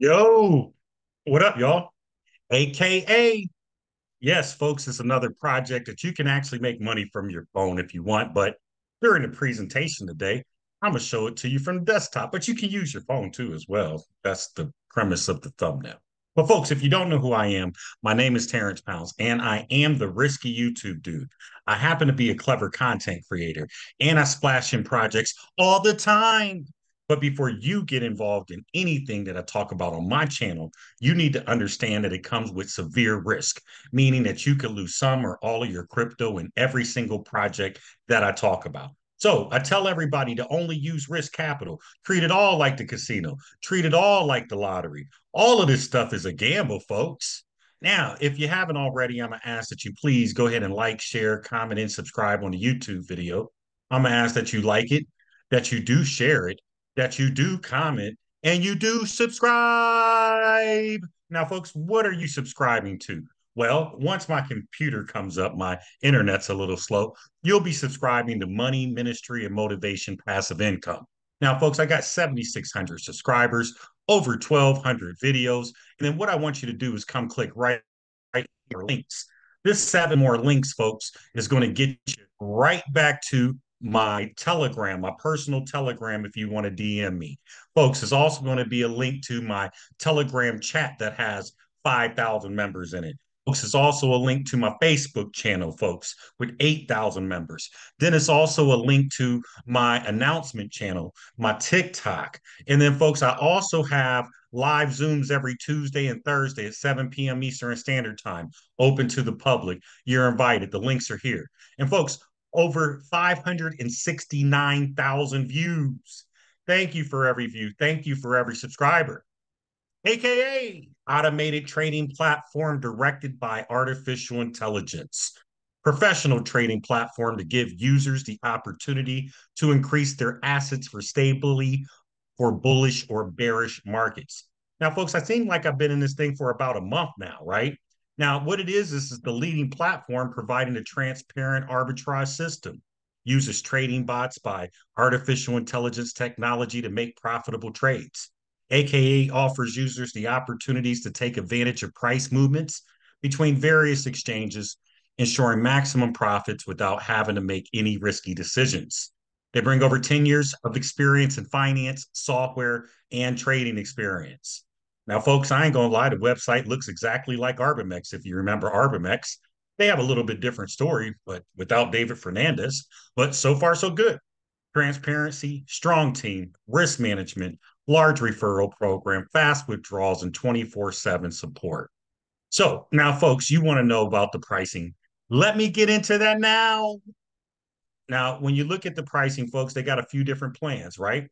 Yo, what up, y'all? AKA, yes, folks, it's another project that you can actually make money from your phone if you want. But during the presentation today, I'm gonna show it to you from the desktop, but you can use your phone too as well. That's the premise of the thumbnail. But folks, if you don't know who I am, my name is Terrence Pounds, and I am the risky YouTube dude. I happen to be a clever content creator, and I splash in projects all the time. But before you get involved in anything that I talk about on my channel, you need to understand that it comes with severe risk, meaning that you could lose some or all of your crypto in every single project that I talk about. So I tell everybody to only use risk capital. Treat it all like the casino. Treat it all like the lottery. All of this stuff is a gamble, folks. Now, if you haven't already, I'm going to ask that you please go ahead and like, share, comment, and subscribe on the YouTube video. I'm going to ask that you like it, that you do share it, that you do comment and you do subscribe. Now, folks, what are you subscribing to? Well, once my computer comes up, my internet's a little slow, you'll be subscribing to Money, Ministry, and Motivation Passive Income. Now, folks, I got 7,600 subscribers, over 1,200 videos. And then what I want you to do is come click right, right here, links. This seven more links, folks, is going to get you right back to my Telegram, my personal Telegram, if you want to DM me. Folks, is also going to be a link to my Telegram chat that has 5,000 members in it. Folks, is also a link to my Facebook channel, folks, with 8,000 members. Then it's also a link to my announcement channel, my TikTok. And then, folks, I also have live Zooms every Tuesday and Thursday at 7 p.m. Eastern Standard Time, open to the public. You're invited. The links are here. And, folks, over 569,000 views. Thank you for every view. Thank you for every subscriber. AKA automated trading platform directed by artificial intelligence. Professional trading platform to give users the opportunity to increase their assets for stably for bullish or bearish markets. Now, folks, I seem like I've been in this thing for about a month now, right? Now, what it is, this is the leading platform providing a transparent arbitrage system. Uses trading bots by artificial intelligence technology to make profitable trades. AKA offers users the opportunities to take advantage of price movements between various exchanges, ensuring maximum profits without having to make any risky decisions. They bring over 10 years of experience in finance, software, and trading experience. Now, folks, I ain't gonna lie, the website looks exactly like Arbimex. If you remember Arbimex, they have a little bit different story, but without David Fernandez. But so far, so good. Transparency, strong team, risk management, large referral program, fast withdrawals, and 24 7 support. So now, folks, you want to know about the pricing. Let me get into that now. Now, when you look at the pricing, folks, they got a few different plans, right?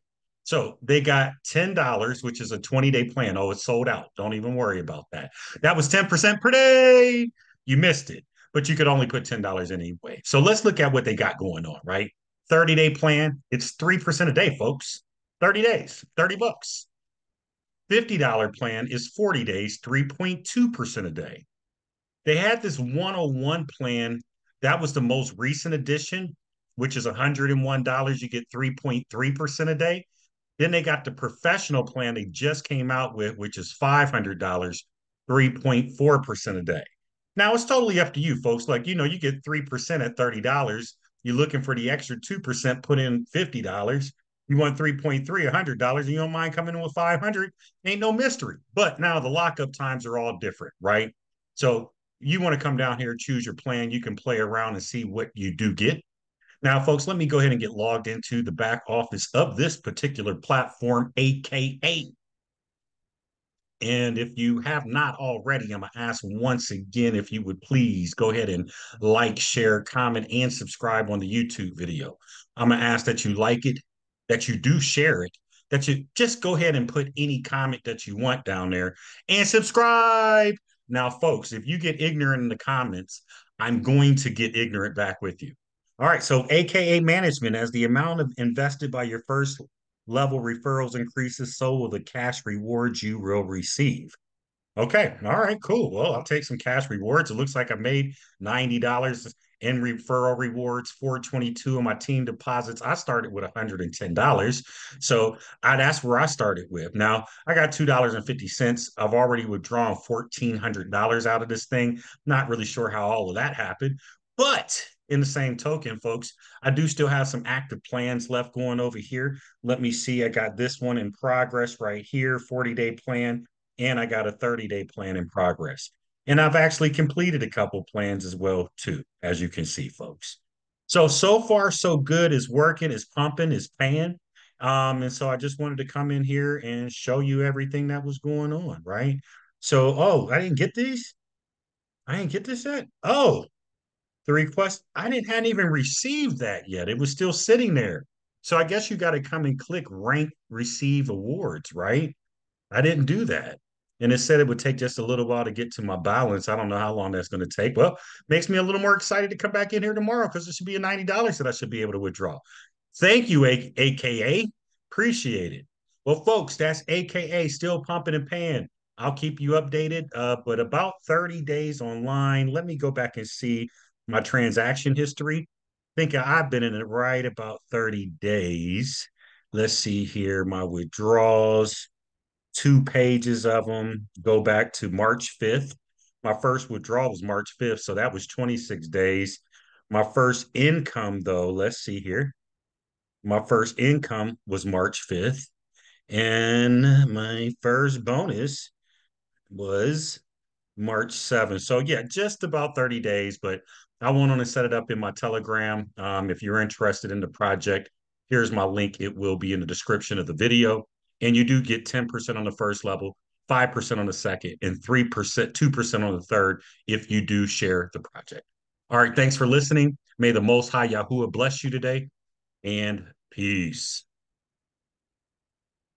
So they got $10, which is a 20 day plan. Oh, it's sold out. Don't even worry about that. That was 10% per day. You missed it, but you could only put $10 in anyway. So let's look at what they got going on, right? 30 day plan. It's 3% a day, folks. 30 days, 30 bucks. $50 plan is 40 days, 3.2% a day. They had this 101 plan. That was the most recent edition, which is $101. You get 3.3% a day. Then they got the professional plan they just came out with, which is $500, 3.4% a day. Now it's totally up to you, folks. Like, you know, you get 3% at $30. You're looking for the extra 2%, put in $50. You want 3.3, $100, and you don't mind coming in with 500. Ain't no mystery. But now the lockup times are all different, right? So you want to come down here, choose your plan. You can play around and see what you do get. Now, folks, let me go ahead and get logged into the back office of this particular platform, AKA. And if you have not already, I'm going to ask once again if you would please go ahead and like, share, comment, and subscribe on the YouTube video. I'm going to ask that you like it, that you do share it, that you just go ahead and put any comment that you want down there and subscribe. Now, folks, if you get ignorant in the comments, I'm going to get ignorant back with you. All right, so AKA management, as the amount of invested by your first level referrals increases, so will the cash rewards you will receive. Okay, all right, cool. Well, I'll take some cash rewards. It looks like I made $90 in referral rewards, 422 of my team deposits. I started with $110. So I, that's where I started with. Now I got $2.50. I've already withdrawn $1,400 out of this thing. Not really sure how all of that happened, but in the same token, folks, I do still have some active plans left going over here. Let me see. I got this one in progress right here, 40 day plan, and I got a 30 day plan in progress. And I've actually completed a couple plans as well, too, as you can see, folks. So, so far, so good. Is working, is pumping, is paying. Um, and so I just wanted to come in here and show you everything that was going on, right? So, oh, I didn't get these. I didn't get this yet. Oh, the request, I didn't hadn't even received that yet. It was still sitting there. So I guess you got to come and click rank receive awards, right? I didn't do that. And it said it would take just a little while to get to my balance. I don't know how long that's going to take. Well, makes me a little more excited to come back in here tomorrow because it should be a $90 that I should be able to withdraw. Thank you, A- AKA. Appreciate it. Well, folks, that's AKA still pumping and paying. I'll keep you updated. Uh, but about 30 days online. Let me go back and see my transaction history. I think I've been in it right about 30 days. Let's see here. My withdrawals, two pages of them go back to March 5th. My first withdrawal was March 5th, so that was 26 days. My first income, though, let's see here. My first income was March 5th. And my first bonus was March 7th. So, yeah, just about 30 days, but I went on to set it up in my Telegram. Um, if you're interested in the project, here's my link. It will be in the description of the video. And you do get 10% on the first level, 5% on the second, and 3%, 2% on the third if you do share the project. All right. Thanks for listening. May the Most High Yahuwah bless you today and peace.